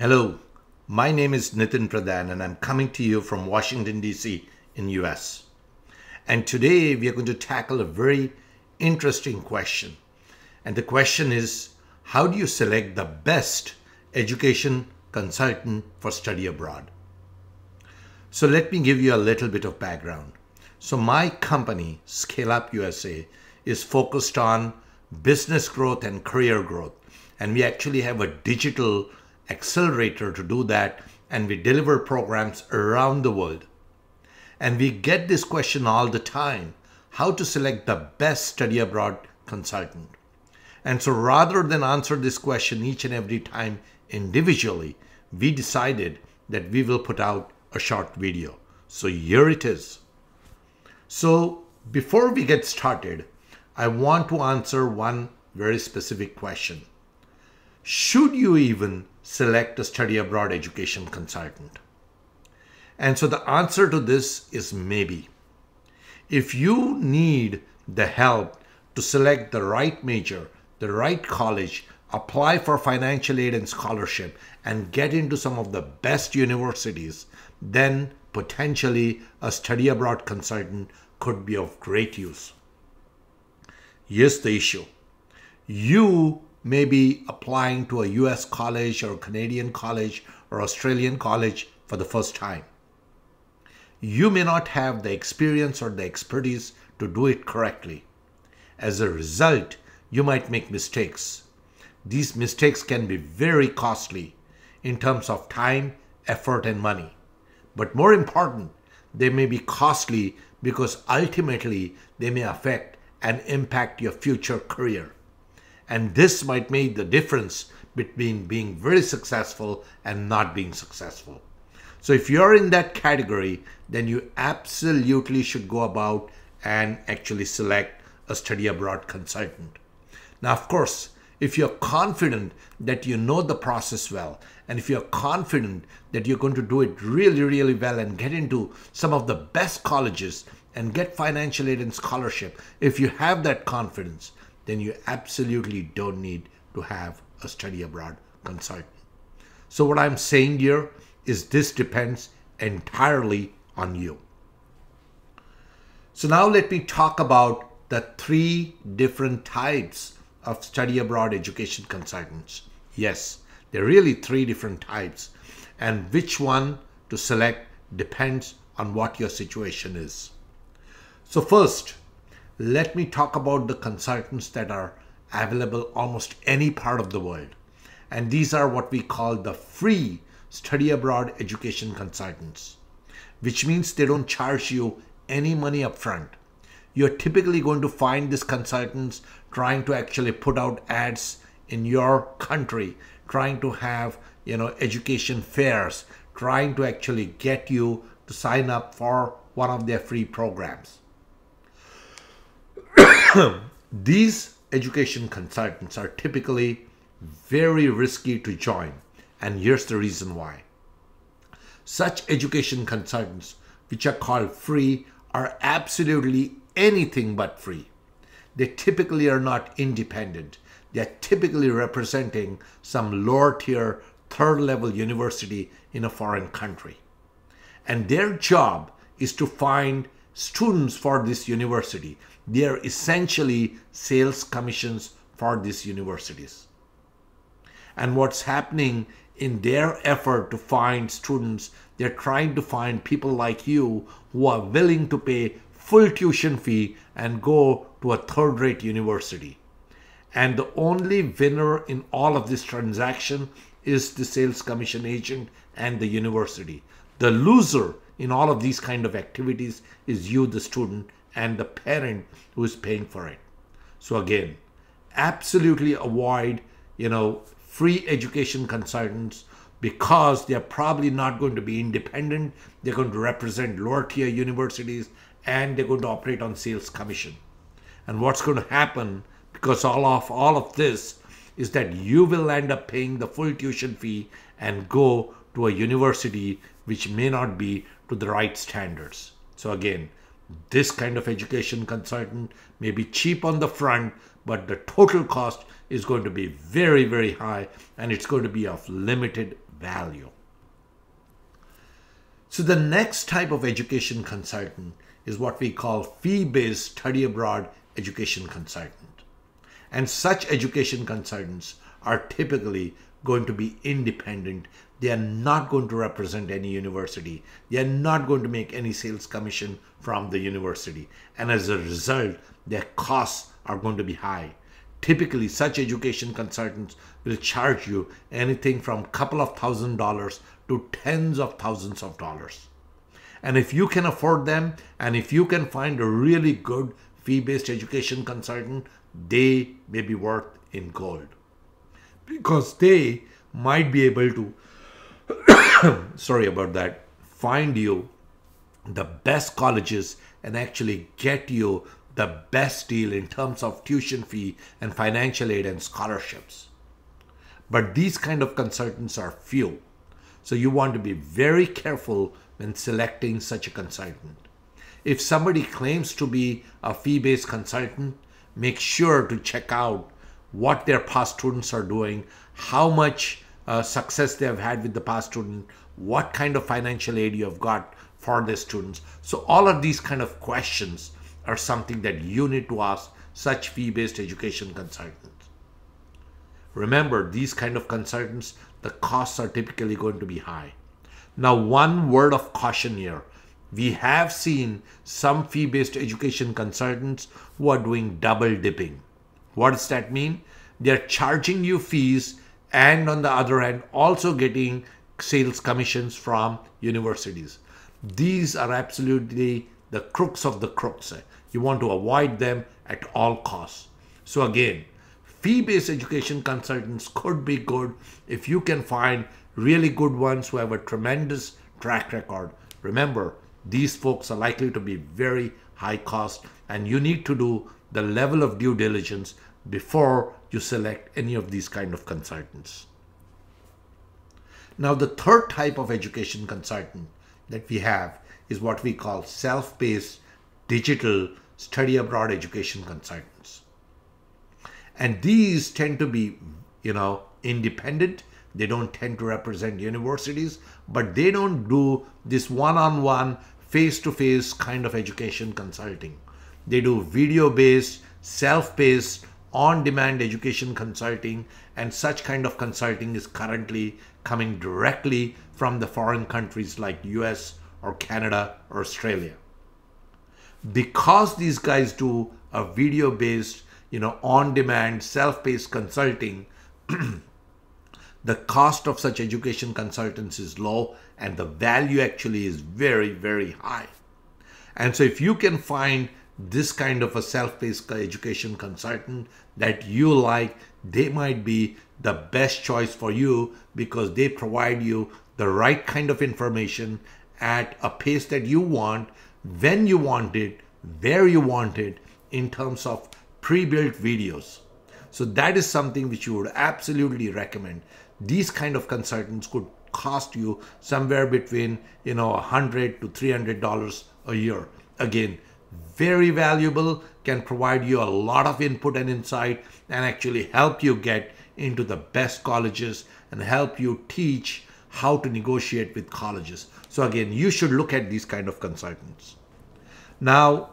Hello, my name is Nitin Pradhan and I'm coming to you from Washington DC in US. And today we are going to tackle a very interesting question. And the question is how do you select the best education consultant for study abroad? So let me give you a little bit of background. So my company, Scale Up USA, is focused on business growth and career growth. And we actually have a digital accelerator to do that, and we deliver programs around the world. And we get this question all the time how to select the best study abroad consultant. And so rather than answer this question each and every time individually, we decided that we will put out a short video. So here it is. So before we get started, I want to answer one very specific question. Should you even select a study abroad education consultant? And so the answer to this is maybe. If you need the help to select the right major, the right college, apply for financial aid and scholarship, and get into some of the best universities, then potentially a study abroad consultant could be of great use. Here's the issue you may be applying to a US college or Canadian college or Australian college for the first time. You may not have the experience or the expertise to do it correctly. As a result, you might make mistakes. These mistakes can be very costly in terms of time, effort, and money. But more important, they may be costly because ultimately they may affect and impact your future career. And this might make the difference between being very successful and not being successful. So if you're in that category, then you absolutely should go about and actually select a study abroad consultant. Now, of course, if you're confident that you know the process well, and if you're confident that you're going to do it really, really well and get into some of the best colleges and get financial aid and scholarship, if you have that confidence, then you absolutely don't need to have a study abroad consultant. So, what I'm saying here is this depends entirely on you. So, now let me talk about the three different types of study abroad education consultants. Yes, there are really three different types, and which one to select depends on what your situation is. So, first, let me talk about the consultants that are available almost any part of the world. And these are what we call the free study abroad education consultants, which means they don't charge you any money upfront. You're typically going to find these consultants trying to actually put out ads in your country, trying to have, you know, education fairs, trying to actually get you to sign up for one of their free programs. These education consultants are typically very risky to join, and here's the reason why. Such education consultants, which are called free, are absolutely anything but free. They typically are not independent. They are typically representing some lower tier, third level university in a foreign country. And their job is to find students for this university. They are essentially sales commissions for these universities. And what's happening in their effort to find students, they're trying to find people like you who are willing to pay full tuition fee and go to a third rate university. And the only winner in all of this transaction is the sales commission agent and the university. The loser in all of these kind of activities is you the student and the parent who is paying for it. So again absolutely avoid you know free education consultants because they're probably not going to be independent. They're going to represent lower tier universities and they're going to operate on sales commission. And what's going to happen because all of all of this is that you will end up paying the full tuition fee and go to a university which may not be to the right standards. So again, this kind of education consultant may be cheap on the front, but the total cost is going to be very, very high and it's going to be of limited value. So the next type of education consultant is what we call fee-based study abroad education consultant. And such education consultants are typically going to be independent. They are not going to represent any university. They are not going to make any sales commission from the university. And as a result, their costs are going to be high. Typically, such education consultants will charge you anything from a couple of thousand dollars to tens of thousands of dollars. And if you can afford them, and if you can find a really good fee based education consultant, they may be worth in gold. Because they might be able to, sorry about that, find you the best colleges and actually get you the best deal in terms of tuition fee and financial aid and scholarships. But these kind of consultants are few. So you want to be very careful when selecting such a consultant. If somebody claims to be a fee based consultant, make sure to check out what their past students are doing, how much uh, success they have had with the past student, what kind of financial aid you have got for the students. So all of these kind of questions are something that you need to ask such fee-based education consultants. Remember, these kind of consultants, the costs are typically going to be high. Now, one word of caution here. We have seen some fee-based education consultants who are doing double dipping. What does that mean? They're charging you fees and on the other hand also getting sales commissions from universities. These are absolutely the crooks of the crooks. You want to avoid them at all costs. So again, fee-based education consultants could be good if you can find really good ones who have a tremendous track record. Remember, these folks are likely to be very high cost and you need to do the level of due diligence before you select any of these kind of consultants. Now, the third type of education consultant that we have is what we call self-paced digital study abroad education consultants. And these tend to be, you know, independent. They don't tend to represent universities, but they don't do this one-on-one, face-to-face kind of education consulting. They do video-based, self-paced, on-demand education consulting, and such kind of consulting is currently coming directly from the foreign countries like US or Canada or Australia. Because these guys do a video based, you know, on demand, self paced consulting, the cost of such education consultants is low and the value actually is very, very high. And so if you can find this kind of a self-paced education consultant that you like, they might be the best choice for you because they provide you the right kind of information at a pace that you want, when you want it, where you want it, in terms of pre-built videos. So that is something which you would absolutely recommend. These kind of consultants could cost you somewhere between you know a hundred to three hundred dollars a year. Again, very valuable, can provide you a lot of input and insight, and actually help you get into the best colleges and help you teach how to negotiate with colleges. So again, you should look at these kind of consultants. Now,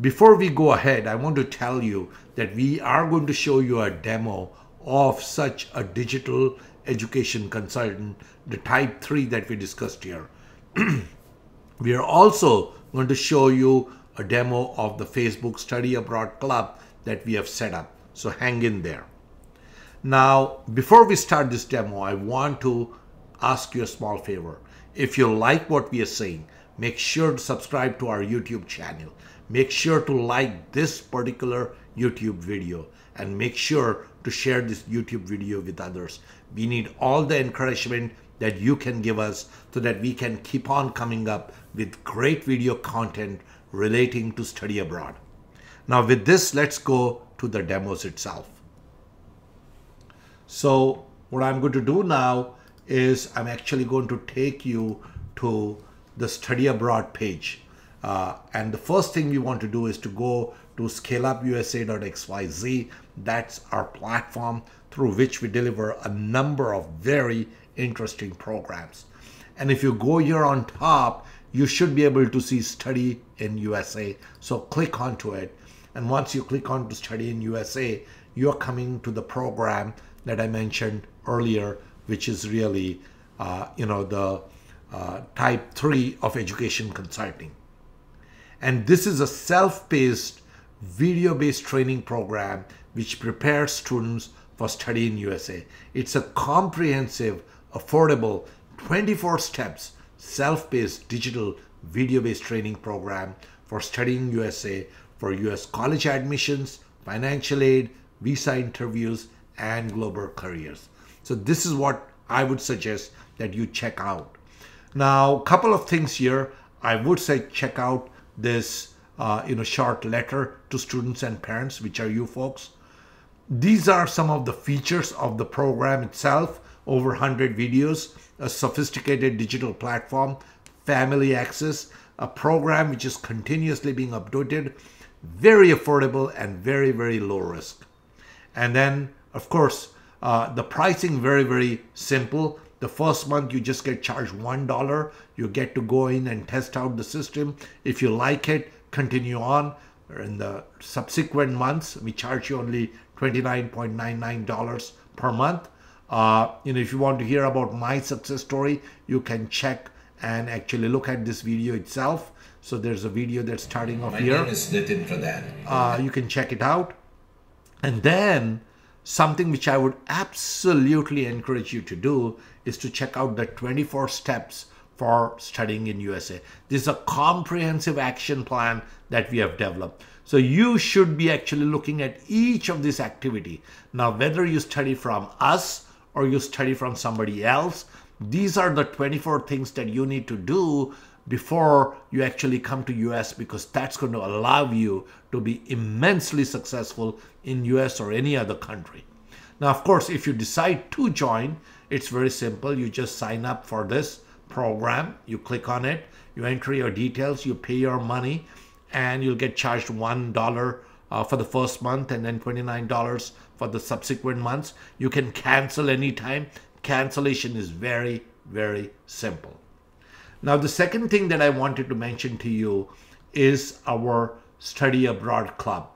before we go ahead, I want to tell you that we are going to show you a demo of such a digital education consultant, the type 3 that we discussed here. we are also going to show you a demo of the Facebook Study Abroad Club that we have set up. So hang in there. Now, before we start this demo, I want to ask you a small favor. If you like what we are saying, make sure to subscribe to our YouTube channel. Make sure to like this particular YouTube video and make sure to share this YouTube video with others. We need all the encouragement that you can give us so that we can keep on coming up with great video content relating to study abroad. Now with this, let's go to the demos itself. So what I'm going to do now is I'm actually going to take you to the study abroad page. Uh, and the first thing we want to do is to go to scaleupusa.xyz. That's our platform through which we deliver a number of very interesting programs. And if you go here on top, you should be able to see study in USA. So click onto it. And once you click on to study in USA, you're coming to the program that I mentioned earlier, which is really, uh, you know, the uh, type three of education consulting. And this is a self-paced, video-based training program which prepares students for study in USA. It's a comprehensive, affordable, 24 steps, self-paced, digital, video-based training program for studying USA for US college admissions, financial aid, visa interviews, and global careers. So this is what I would suggest that you check out. Now, a couple of things here. I would say check out this uh, you know short letter to students and parents, which are you folks. These are some of the features of the program itself. Over 100 videos, a sophisticated digital platform, family access, a program which is continuously being updated, very affordable and very, very low risk. And then, of course, uh, the pricing very, very simple. The first month you just get charged $1. You get to go in and test out the system. If you like it, continue on. In the subsequent months, we charge you only $29.99 per month. Uh, you know, if you want to hear about my success story, you can check and actually look at this video itself. So there's a video that's starting off My here. name is Nitin Pradhan. Uh, you can check it out. And then something which I would absolutely encourage you to do is to check out the 24 steps for studying in USA. This is a comprehensive action plan that we have developed. So you should be actually looking at each of this activity. Now, whether you study from us or you study from somebody else, these are the 24 things that you need to do before you actually come to US because that's going to allow you to be immensely successful in US or any other country. Now, of course, if you decide to join, it's very simple. You just sign up for this program, you click on it, you enter your details, you pay your money, and you'll get charged $1 uh, for the first month and then $29 for the subsequent months. You can cancel anytime. Cancellation is very, very simple. Now, the second thing that I wanted to mention to you is our Study Abroad Club.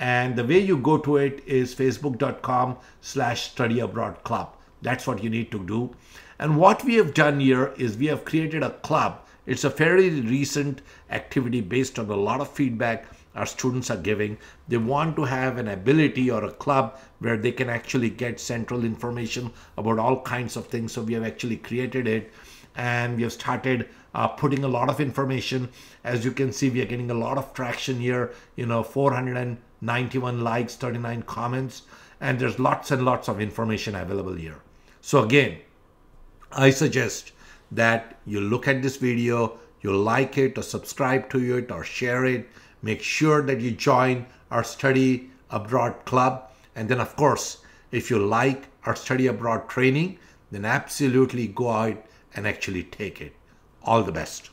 And the way you go to it is facebook.com slash study abroad club. That's what you need to do. And what we have done here is we have created a club. It's a fairly recent activity based on a lot of feedback our students are giving. They want to have an ability or a club where they can actually get central information about all kinds of things. So we have actually created it and we have started uh, putting a lot of information. As you can see, we are getting a lot of traction here, you know, 491 likes, 39 comments, and there's lots and lots of information available here. So again, I suggest that you look at this video, you like it or subscribe to it or share it. Make sure that you join our study abroad club. And then of course, if you like our study abroad training, then absolutely go out and actually take it. All the best.